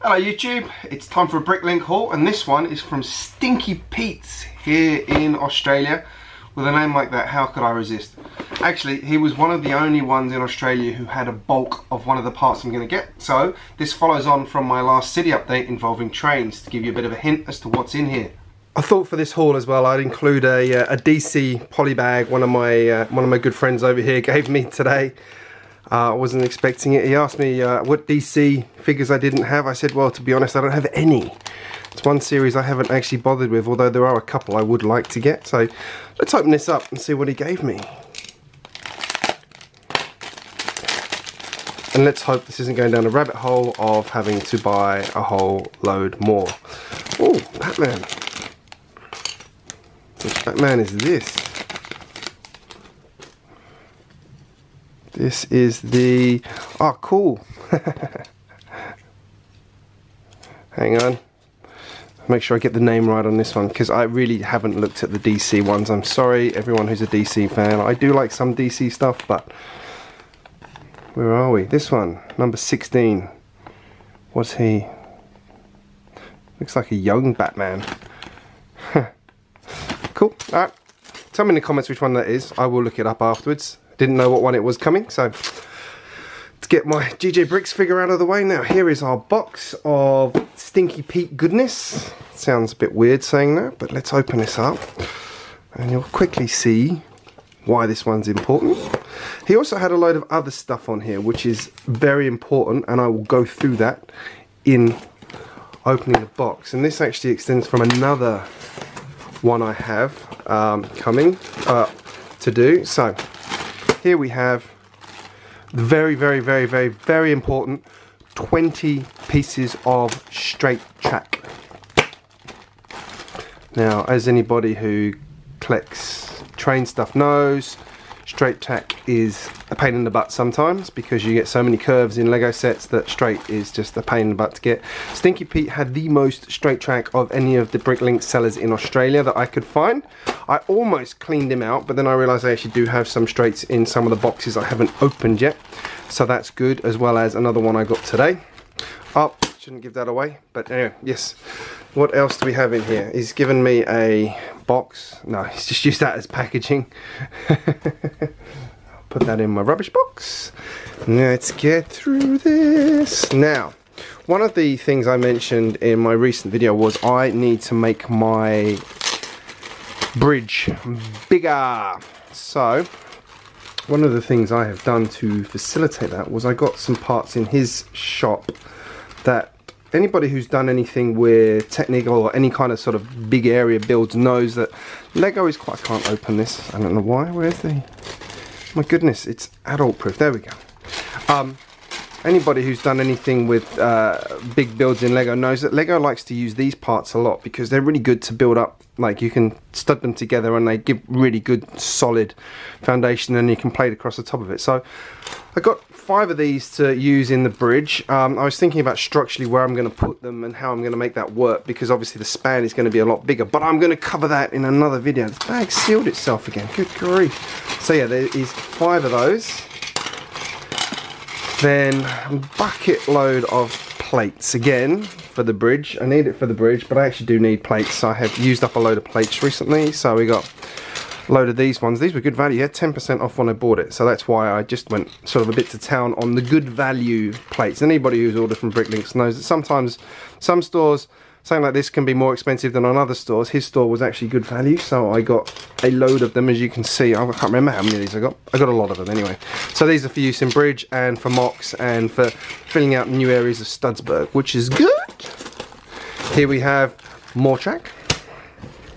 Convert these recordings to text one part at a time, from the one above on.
Hello YouTube, it's time for a Bricklink haul and this one is from Stinky Pete's here in Australia. With a name like that, how could I resist? Actually, he was one of the only ones in Australia who had a bulk of one of the parts I'm going to get. So, this follows on from my last city update involving trains to give you a bit of a hint as to what's in here. I thought for this haul as well I'd include a, uh, a DC poly bag one of my uh, one of my good friends over here gave me today uh, I wasn't expecting it. He asked me uh, what DC figures I didn't have. I said, well, to be honest, I don't have any. It's one series I haven't actually bothered with, although there are a couple I would like to get. So let's open this up and see what he gave me. And let's hope this isn't going down a rabbit hole of having to buy a whole load more. Oh, Batman. Which Batman is this? This is the, oh cool. Hang on. Make sure I get the name right on this one because I really haven't looked at the DC ones. I'm sorry everyone who's a DC fan. I do like some DC stuff but where are we? This one, number 16. What's he? Looks like a young Batman. cool. Alright. Tell me in the comments which one that is. I will look it up afterwards. Didn't know what one it was coming, so let's get my GJ Bricks figure out of the way now. Here is our box of Stinky Pete goodness. Sounds a bit weird saying that, but let's open this up. And you'll quickly see why this one's important. He also had a load of other stuff on here, which is very important, and I will go through that in opening the box. And this actually extends from another one I have um, coming uh, to do. So here we have the very, very, very, very, very important 20 pieces of straight track. Now, as anybody who collects train stuff knows, straight track is a pain in the butt sometimes because you get so many curves in Lego sets that straight is just a pain in the butt to get. Stinky Pete had the most straight track of any of the Bricklink sellers in Australia that I could find. I almost cleaned him out but then I realised I actually do have some straights in some of the boxes I haven't opened yet so that's good as well as another one I got today. Oh, shouldn't give that away but anyway, yes. What else do we have in here? He's given me a box. No, he's just used that as packaging. Put that in my rubbish box. Let's get through this. Now, one of the things I mentioned in my recent video was I need to make my bridge bigger. So, one of the things I have done to facilitate that was I got some parts in his shop that anybody who's done anything with technical or any kind of sort of big area builds knows that Lego is quite, I can't open this, I don't know why, where's the, my goodness, it's adult proof, there we go. Um, anybody who's done anything with uh, big builds in Lego knows that Lego likes to use these parts a lot because they're really good to build up. Like you can stud them together and they give really good solid foundation and you can plate across the top of it. So I got five of these to use in the bridge. Um, I was thinking about structurally where I'm going to put them and how I'm going to make that work because obviously the span is going to be a lot bigger. But I'm going to cover that in another video. The bag sealed itself again. Good grief. So yeah there is five of those. Then bucket load of plates again for the bridge. I need it for the bridge, but I actually do need plates. I have used up a load of plates recently, so we got load of these ones. These were good value. had 10% off when I bought it, so that's why I just went sort of a bit to town on the good value plates. Anybody who's ordered from Bricklinks knows that sometimes some stores something like this can be more expensive than on other stores. His store was actually good value, so I got a load of them, as you can see. I can't remember how many of these I got. I got a lot of them anyway. So these are for use in bridge and for MOCs and for filling out new areas of Studsburg, which is good. Here we have more track.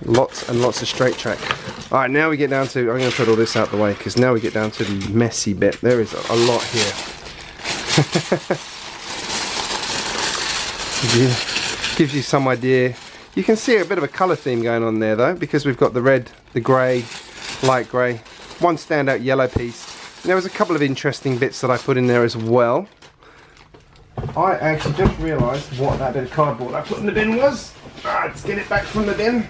Lots and lots of straight track. All right, now we get down to, I'm gonna put all this out the way because now we get down to the messy bit. There is a, lot here. gives you some idea. You can see a bit of a colour theme going on there though, because we've got the red, the grey, light grey, one standout yellow piece. And there was a couple of interesting bits that I put in there as well. I actually just realised what that bit of cardboard I put in the bin was. Ah, let's get it back from the bin.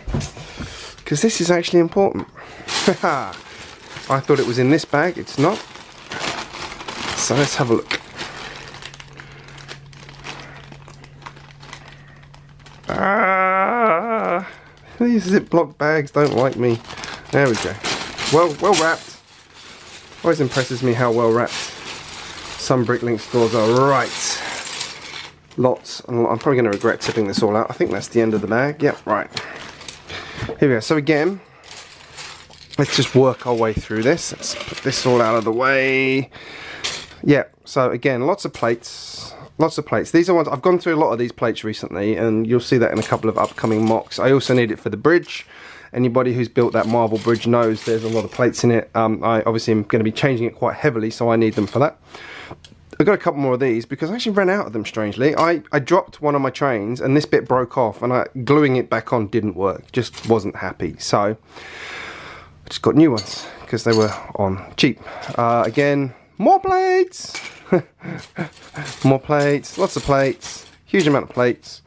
Because this is actually important. I thought it was in this bag, it's not. So let's have a look. Ah, these Ziploc bags don't like me. There we go. Well, well wrapped. Always impresses me how well wrapped some Bricklink stores are. Right. Lots. I'm probably going to regret tipping this all out. I think that's the end of the bag. Yep, right. Here we go. So again, let's just work our way through this. Let's put this all out of the way. Yeah, so again, lots of plates. Lots of plates. These are ones, I've gone through a lot of these plates recently, and you'll see that in a couple of upcoming MOCs. I also need it for the bridge. Anybody who's built that Marvel bridge knows there's a lot of plates in it. Um, I obviously am going to be changing it quite heavily, so I need them for that. I've got a couple more of these because I actually ran out of them strangely. I, I dropped one of my trains and this bit broke off and I, gluing it back on didn't work. Just wasn't happy. So I just got new ones because they were on cheap. Uh, again, more plates! more plates, lots of plates, huge amount of plates.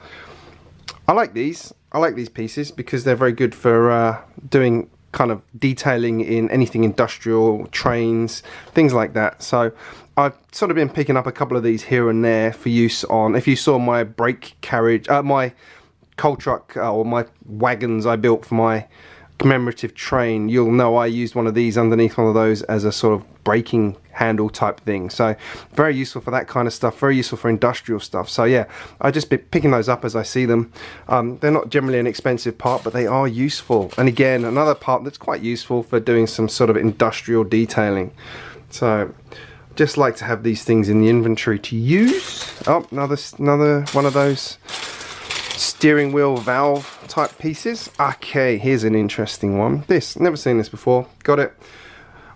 I like these. I like these pieces because they're very good for uh, doing kind of detailing in anything industrial, trains, things like that. So I've sort of been picking up a couple of these here and there for use on, if you saw my brake carriage, uh, my coal truck uh, or my wagons I built for my commemorative train, you'll know I used one of these underneath one of those as a sort of braking handle type thing. So very useful for that kind of stuff, very useful for industrial stuff. So yeah, I just be picking those up as I see them. Um, they're not generally an expensive part, but they are useful. And again, another part that's quite useful for doing some sort of industrial detailing. So just like to have these things in the inventory to use. Oh, another, another one of those steering wheel valve type pieces. Okay, here's an interesting one. This, never seen this before. Got it.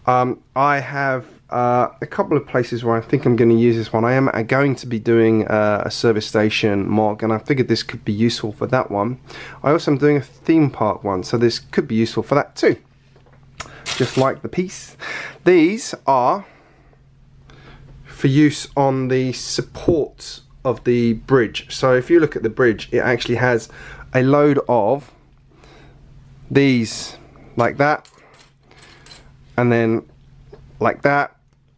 Um, I have uh, a couple of places where I think I'm going to use this one. I am going to be doing uh, a service station MOC and I figured this could be useful for that one. I also am doing a theme park one, so this could be useful for that too. Just like the piece. These are for use on the support of the bridge. So if you look at the bridge, it actually has a load of these like that, and then like that,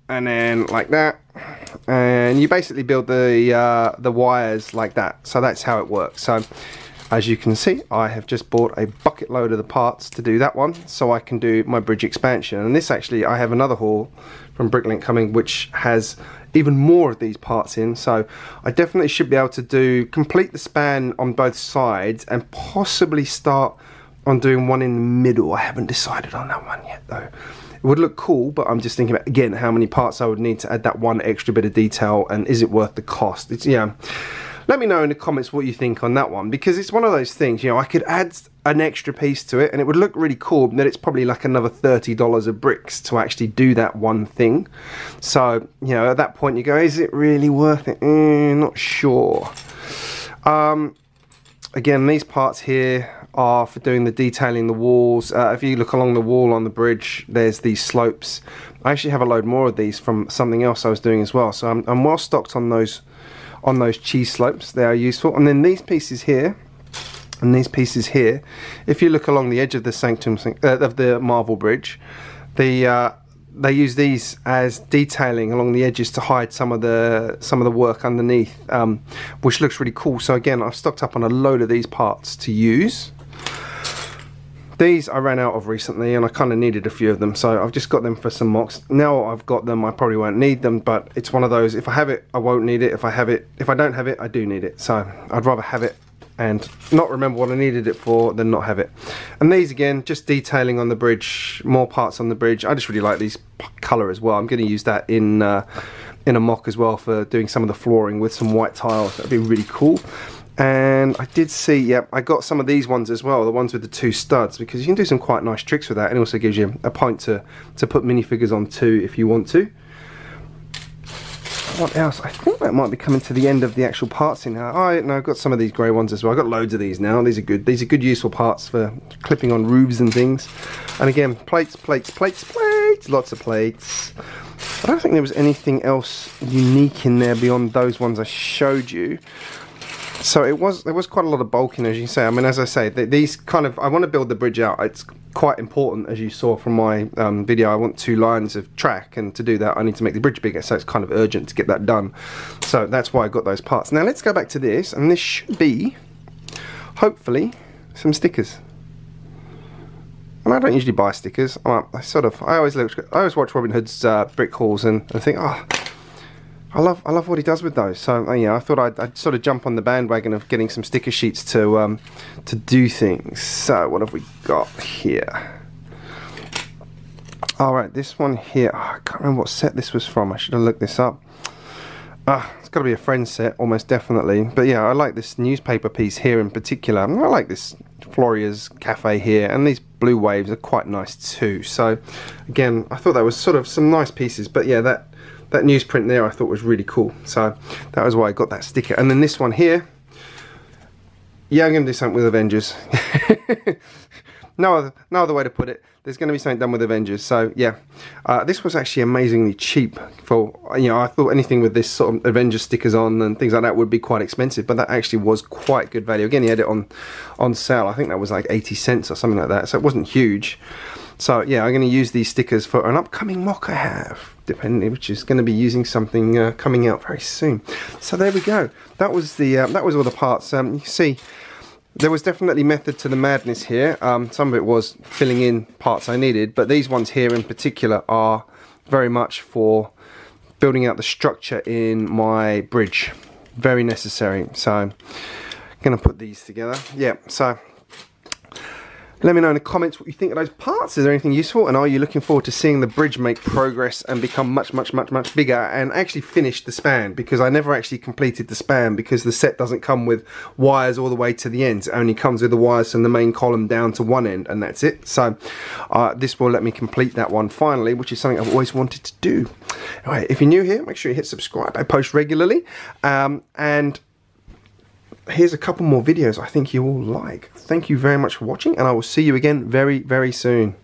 and then like that, and you basically build the uh, the wires like that. So that's how it works. So as you can see, I have just bought a bucket load of the parts to do that one, so I can do my bridge expansion. And this actually, I have another haul from Bricklink coming, which has even more of these parts in. So I definitely should be able to do complete the span on both sides and possibly start on doing one in the middle. I haven't decided on that one yet though. It would look cool but I'm just thinking about again how many parts I would need to add that one extra bit of detail and is it worth the cost? It's yeah. Let me know in the comments what you think on that one because it's one of those things, you know, I could add an extra piece to it and it would look really cool, but it's probably like another $30 of bricks to actually do that one thing. So, you know, at that point you go, is it really worth it? Mm, not sure. Um, again, these parts here are for doing the detailing the walls. Uh, if you look along the wall on the bridge, there's these slopes. I actually have a load more of these from something else I was doing as well. So I'm, I'm well stocked on those on those cheese slopes. They are useful. And then these pieces here, and these pieces here, if you look along the edge of the sanctum uh, of the Marvel bridge, the uh, they use these as detailing along the edges to hide some of the some of the work underneath, um, which looks really cool. So again, I've stocked up on a load of these parts to use. These I ran out of recently and I kind of needed a few of them so I've just got them for some MOCs. Now I've got them I probably won't need them but it's one of those if I have it I won't need it if I have it if I don't have it I do need it so I'd rather have it and not remember what I needed it for then not have it. And these again, just detailing on the bridge, more parts on the bridge. I just really like these colour as well. I'm going to use that in uh, in a MOC as well for doing some of the flooring with some white tiles. That'd be really cool. And I did see, yep, I got some of these ones as well, the ones with the two studs, because you can do some quite nice tricks with that, and also gives you a point to, to put minifigures on too if you want to. What else? I think that might be coming to the end of the actual parts in here. Oh, no, I've got some of these grey ones as well. I've got loads of these now. These are good. These are good useful parts for clipping on roofs and things. And again, plates, plates, plates, plates, lots of plates. I don't think there was anything else unique in there beyond those ones I showed you. So it was there was quite a lot of bulking, as you say. I mean, as I say, these kind of I want to build the bridge out. It's quite important, as you saw from my um, video. I want two lines of track, and to do that, I need to make the bridge bigger. So it's kind of urgent to get that done. So that's why I got those parts. Now let's go back to this, and this should be hopefully some stickers. And I don't usually buy stickers. I, sort of, I always look, I always watch Robin Hood's uh, brick hauls and I think, oh, I love, I love what he does with those. So uh, yeah, I thought I'd, I'd, sort of jump on the bandwagon of getting some sticker sheets to, um, to do things. So what have we got here? All right, this one here. Oh, I can't remember what set this was from. I should have looked this up. Ah, it's got to be a friend set, almost definitely. But yeah, I like this newspaper piece here in particular. I like this Floria's Cafe here, and these blue waves are quite nice too. So, again, I thought that was sort of some nice pieces. But yeah, that that newsprint there I thought was really cool. So that was why I got that sticker. And then this one here, yeah, I'm going to do something with Avengers. no other, no other way to put it. There's going to be something done with Avengers. So yeah, uh, this was actually amazingly cheap for you know I thought anything with this sort of Avengers stickers on and things like that would be quite expensive, but that actually was quite good value. Again, he had it on on sale. I think that was like 80 cents or something like that. So it wasn't huge. So yeah, I'm going to use these stickers for an upcoming MOC I have, which is going to be using something uh, coming out very soon. So there we go. That was the uh, that was all the parts. Um, you see there was definitely method to the madness here. Um, some of it was filling in parts I needed, but these ones here in particular are very much for building out the structure in my bridge. Very necessary. So going to put these together. Yeah, so let me know in the comments what you think of those parts. Is there anything useful? And are you looking forward to seeing the bridge make progress and become much, much, much, much bigger and actually finish the span? Because I never actually completed the span because the set doesn't come with wires all the way to the ends. It only comes with the wires from the main column down to one end and that's it. So uh, this will let me complete that one finally, which is something I've always wanted to do. Alright, if you're new here, make sure you hit subscribe. I post regularly. Um, and here's a couple more videos I think you will like. Thank you very much for watching and I will see you again very, very soon.